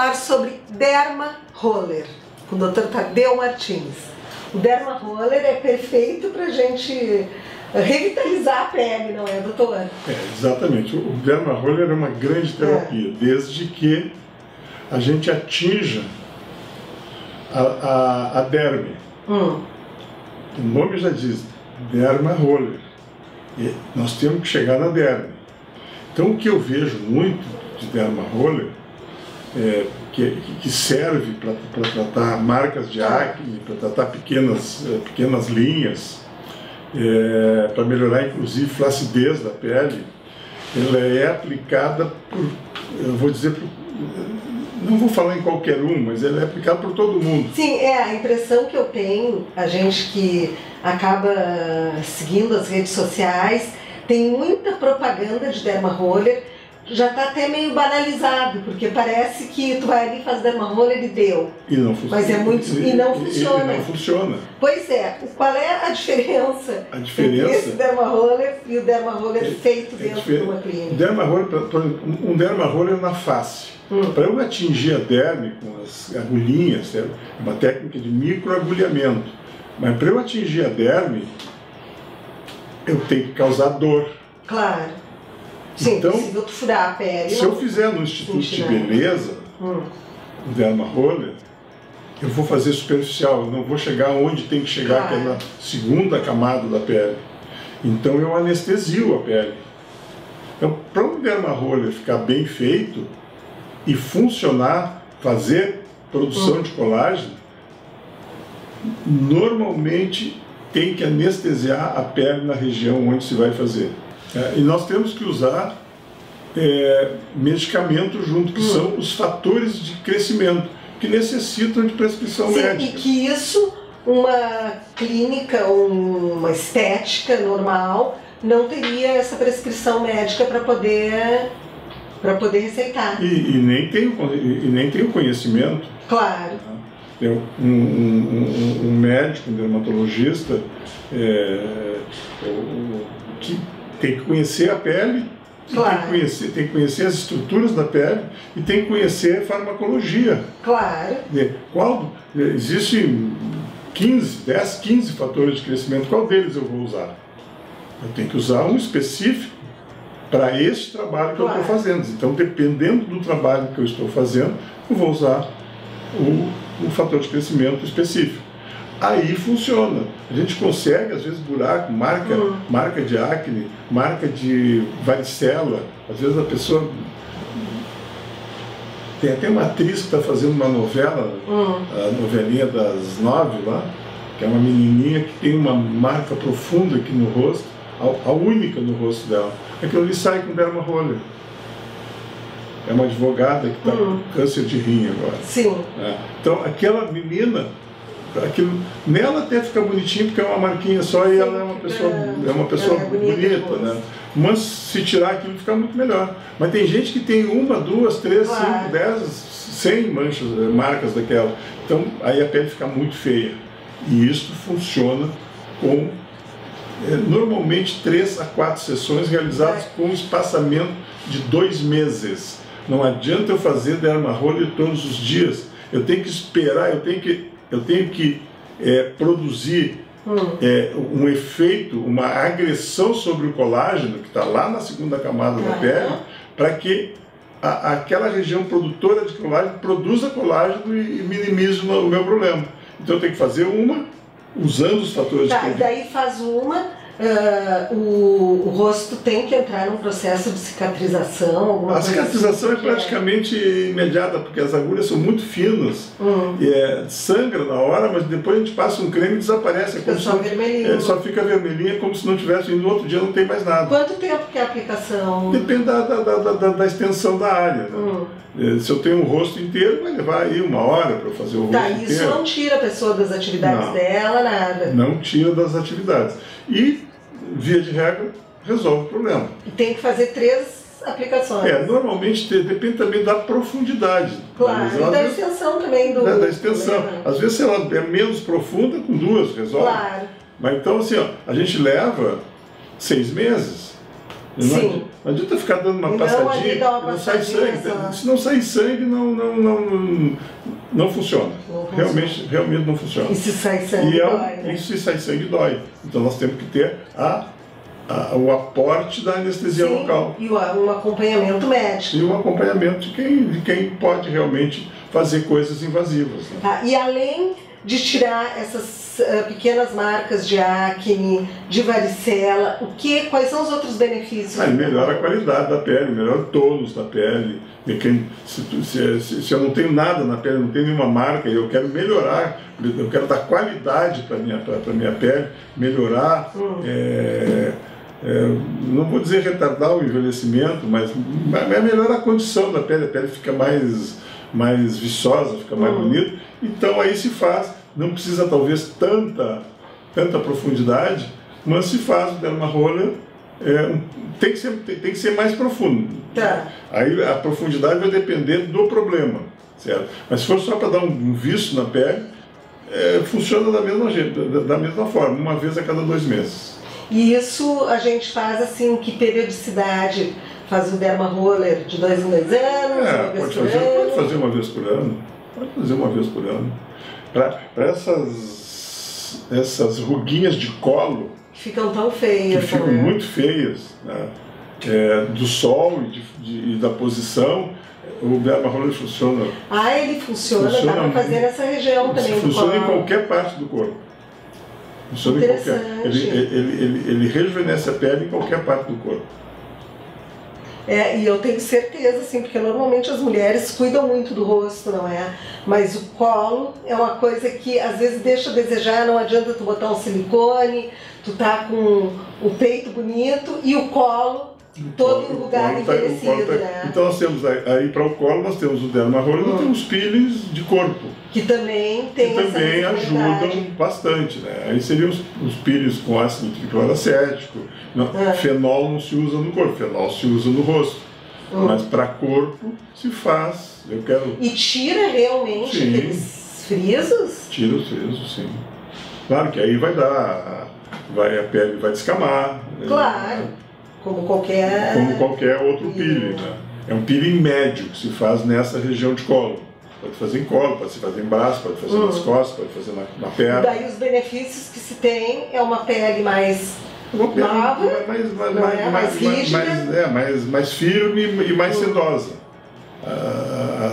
Falar sobre Derma Roller, com o Dr. Tadeu Martins. O Derma Roller é perfeito para gente revitalizar a pele, não é, doutor? É, exatamente. O Derma Roller é uma grande terapia, é. desde que a gente atinja a, a, a derme. Hum. O nome já diz, Derma Roller. E nós temos que chegar na derme. Então, o que eu vejo muito de derma roller, é, que, que serve para tratar marcas de acne, para tratar pequenas, é, pequenas linhas, é, para melhorar inclusive flacidez da pele, ela é aplicada por, eu vou dizer, por, não vou falar em qualquer um, mas ela é aplicada por todo mundo. Sim, é a impressão que eu tenho, a gente que acaba seguindo as redes sociais, tem muita propaganda de derma roller, já está até meio banalizado, porque parece que tu vai ali fazer derma roller e deu. E não funciona. Mas é muito e, e não funciona. E, não funciona. Pois é. Qual é a diferença? A diferença. Esse derma roller e o derma roller é, feito é dentro de uma clínica. Derma roller, um derma roller na face. Hum. Para eu atingir a derme com as agulhinhas, é uma técnica de microagulhamento. Mas para eu atingir a derme, eu tenho que causar dor. Claro. Sim, então, se eu furar a pele. Se eu fizer no Instituto de Beleza, hum. derma roller, eu vou fazer superficial, eu não vou chegar onde tem que chegar, claro. que é na segunda camada da pele. Então eu anestesio a pele. Então, para um derma roller ficar bem feito e funcionar, fazer produção hum. de colágeno, normalmente tem que anestesiar a pele na região onde se vai fazer. É, e nós temos que usar é, medicamentos junto, que hum. são os fatores de crescimento, que necessitam de prescrição Sim, médica. E que isso, uma clínica, uma estética normal, não teria essa prescrição médica para poder para poder receitar. E, e, nem tem, e nem tem o conhecimento. Claro. Um, um, um, um médico, um dermatologista, é, que tem que conhecer a pele, claro. tem, que conhecer, tem que conhecer as estruturas da pele e tem que conhecer a farmacologia. Claro. Qual, existem 15, 10, 15 fatores de crescimento, qual deles eu vou usar? Eu tenho que usar um específico para esse trabalho que claro. eu estou fazendo. Então, dependendo do trabalho que eu estou fazendo, eu vou usar o, o fator de crescimento específico aí funciona. A gente consegue, às vezes, buraco, marca, uhum. marca de acne, marca de varicela. Às vezes a pessoa. Tem até uma atriz que está fazendo uma novela, uhum. a novelinha das nove lá, que é uma menininha que tem uma marca profunda aqui no rosto, a, a única no rosto dela. Aquilo ali sai com derma roller. É uma advogada que está uhum. com câncer de rim agora. Sim. É. Então, aquela menina aquilo, nela até fica bonitinho porque é uma marquinha só e ela é uma pessoa, é uma pessoa é bonita, né? Mas se tirar aquilo fica muito melhor. Mas tem gente que tem uma, duas, três, claro. cinco, dez, cem manchas, eh, marcas daquela. Então aí a pele fica muito feia. E isso funciona com é, normalmente três a quatro sessões realizadas com um espaçamento de dois meses. Não adianta eu fazer derma roller todos os dias. Eu tenho que esperar, eu tenho que eu tenho que é, produzir hum. é, um efeito, uma agressão sobre o colágeno, que está lá na segunda camada uhum. da pele, para que a, aquela região produtora de colágeno produza colágeno e, e minimize o meu problema. Então eu tenho que fazer uma usando os fatores tá, de e daí faz uma Uh, o, o, rosto tem que entrar num processo de cicatrização? a cicatrização assim, é praticamente é... imediata, porque as agulhas são muito finas hum. e é, sangra na hora, mas depois a gente passa um creme e desaparece. É como só, vermelhinho. É, só fica vermelhinha, como se não tivesse, e no outro dia não tem mais nada. Quanto tempo que é a aplicação? Depende da, da, da, da, da extensão da área. Né? Hum. É, se eu tenho um rosto inteiro, vai levar aí uma hora para fazer o tá, rosto isso inteiro. não tira a pessoa das atividades não, dela, nada. Não tira das atividades. E via de regra, resolve o problema. E tem que fazer três aplicações. É, normalmente depende também da profundidade. Claro, e da vezes, extensão também do. Da, da extensão. Problema. Às vezes ela é menos profunda, com duas resolve. Claro. Mas então, assim, ó, a gente leva seis meses Sim. Não adianta ficar dando uma Não, passadinha, uma não sai sangue. só. Se não sair sangue, não, não, não, não, funciona. Não funciona. Realmente, realmente não funciona. E se sai sangue, E é um- dói, né? e se sai sangue, dói. Então nós temos que ter a, o aporte da anestesia Sim, local. E o- um acompanhamento médico. E um acompanhamento de quem, de quem pode realmente fazer coisas invasivas. né? Tá? E além de tirar essas ah, pequenas marcas de acne, de varicela, o que, quais são os outros benefícios? Aí melhora a qualidade da pele, melhora o tônus da pele. Quem- se, se- se- se eu não tenho nada na pele, não tenho nenhuma marca, e eu quero melhorar, eu quero dar qualidade para a minha, pra minha pele, melhorar, Hum. é, é, não vou dizer retardar o envelhecimento, mas, mas melhorar a condição da pele, a pele fica mais, mais viçosa, fica mais Hum. bonita. Então aí se faz, não precisa talvez tanta, tanta profundidade, mas se faz o derma roller é, tem, que ser, tem, tem que ser mais profundo. Tá. Aí a profundidade vai depender do problema, certo? Mas se for só para dar um, um visto na pele, é, funciona da mesma, jeito, da, da mesma forma, uma vez a cada dois meses. E isso a gente faz assim, que periodicidade? Faz o derma roller de dois em dois anos, uma É, vez pode por fazer, ano? pode fazer uma vez por ano. Pode fazer uma vez por ano. Para essas, essas ruguinhas de colo, Que ficam tão que feias. ficam né? muito feias, né? É, do sol e, de- de- e da posição, o derma roller funciona Ah, ele funciona, Funciona dá pra fazer nessa região também funciona em qualquer parte do corpo. Funciona em qualquer. Interessante. Ele, ele, ele, ele rejuvenesce a pele em qualquer parte do corpo. É, e eu tenho certeza, assim, porque normalmente as mulheres cuidam muito do rosto, não é? Mas o colo é uma coisa que às vezes deixa a desejar, não adianta tu botar um silicone, tu tá com o peito bonito e o colo todo O enrugado, colo tá- o colo envelhecido, tá- né? Então nós temos aí, aí para o colo nós temos o derma roller, nós Hum. temos peelings de corpo, Que também tem que também ajudam bastante. Né? Aí seriam os, os peelings com ácido tricloracético. É. Fenol não se usa no corpo, fenol se usa no rosto. Hum. Mas para corpo se faz. Eu quero E tira realmente Sim. aqueles frisos? Tira os frisos, sim. Claro que aí vai dar, vai, a pele vai descamar. né? Como qualquer. Como qualquer outro Peeling. Né? É um peeling médio que se faz nessa região de colo. Pode fazer em colo, pode se fazer em braço, pode fazer Hum. nas costas, pode fazer na, na perna. daí os benefícios que se tem é uma pele mais Uma pele Nova, mais, mais, mais, é? mais, Mais mais, rígida. mais- é, mais, mais firme e mais Hum. sedosa. A,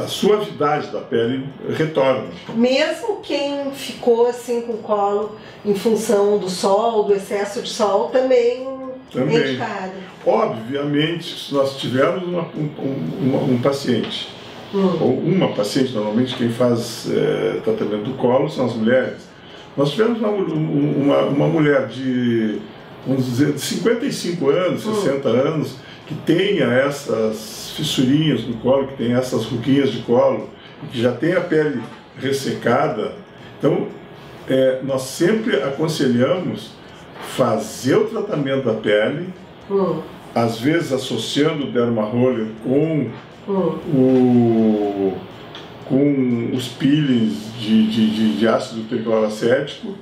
a- a suavidade da pele retorna. Mesmo quem ficou assim com o colo em função do sol, do excesso de sol, também, Também. é. Obviamente, se nós tivermos uma- um, um- um- paciente Hum. ou uma paciente, normalmente quem faz eh, tratamento do colo são as mulheres. Nós tivemos uma, uma, uma mulher de, vamos dizer, de 55 anos, Hum. 60 anos, que tenha essas fissurinhas no colo, que tenha essas ruguinhas de colo, que já tem a pele ressecada. Então, eh, nós sempre aconselhamos fazer o tratamento da pele, Hum. às vezes associando o derma roller com Hum. o, com os peelings de, de, de, de ácido tricloracético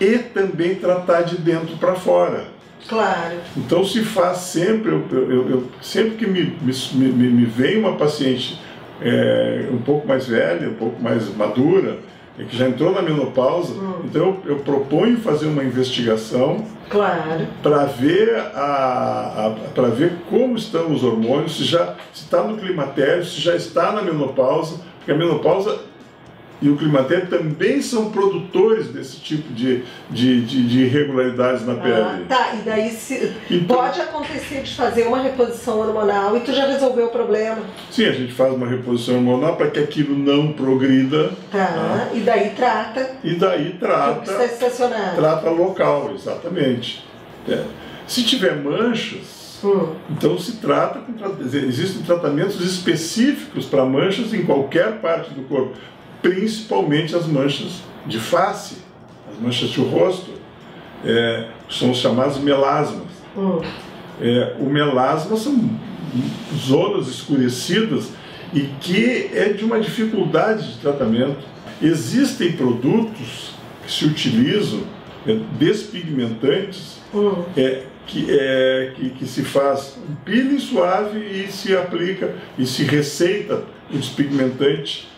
e também tratar de dentro para fora. Claro. Então se faz sempre, eu, eu- eu- sempre que me, me, me, me vem uma paciente é, um pouco mais velha, um pouco mais madura, que já entrou na menopausa, Hum. então eu, eu proponho fazer uma investigação Claro. para ver a, para ver como estão os hormônios, se já está no climatério, se já está na menopausa, porque a menopausa e o climatério também são produtores desse tipo de, de, de, de irregularidades na Ah, pele. tá, e daí se, Então- pode acontecer de fazer uma reposição hormonal e tu já resolveu o problema. Sim, a gente faz uma reposição hormonal para que aquilo não progrida Tá? E daí trata e daí o que está trata, estacionado. trata local, exatamente. É. Se tiver manchas, Hum. Então se trata existem tratamentos específicos para manchas em qualquer parte do corpo, principalmente as manchas de face, as manchas de rosto, é, são os chamados melasmas. Hum. É, o melasma são zonas escurecidas e que é de uma dificuldade de tratamento. Existem produtos que se utilizam é, despigmentantes hum. é, que, é, que, que, se faz um peeling suave e se aplica e se receita o despigmentante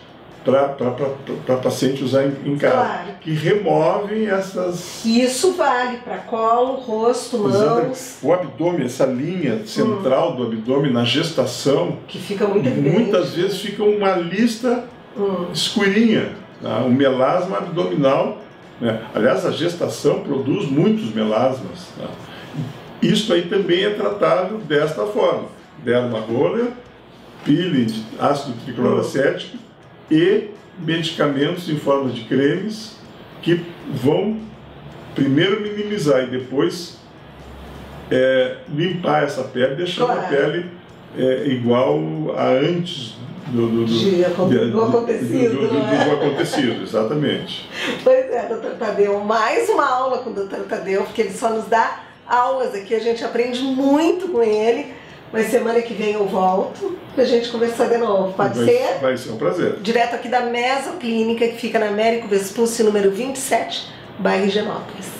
para paciente usar em, em casa, claro. que removem essas. Isso vale para colo, rosto, mãos. O abdômen, essa linha central hum. do abdômen na gestação, que fica muito muitas vezes fica uma lista hum. escurinha. Tá? O melasma abdominal, né? aliás, a gestação produz muitos melasmas. Tá? Isso aí também é tratado desta forma: derma roller, peeling de ácido tricloracético e medicamentos em forma de cremes que vão primeiro minimizar e depois é, limpar essa pele, deixando claro. a pele é, igual a antes do, do, do, de, do acontecido. Do, do, é? do, acontecido, exatamente. Pois é, doutor Tadeu, mais uma aula com o doutor Tadeu, porque ele só nos dá aulas aqui, a gente aprende muito com ele. Mas semana que vem eu volto pra gente conversar de novo. Pode vai, ser? Vai ser um prazer. Direto aqui da Mesoclínica, que fica na Américo Vespucci, número 27, bairro Higienópolis.